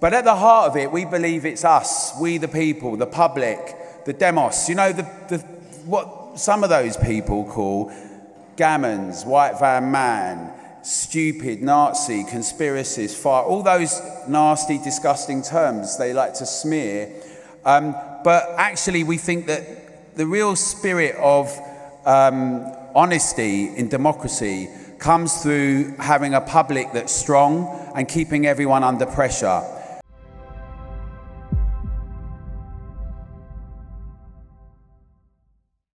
But at the heart of it, we believe it's us, we the people, the public, the demos. You know, the, the, what some of those people call gammons, white van man, stupid, Nazi, conspiracies, fire, all those nasty, disgusting terms they like to smear. Um, but actually, we think that the real spirit of um, honesty in democracy comes through having a public that's strong and keeping everyone under pressure.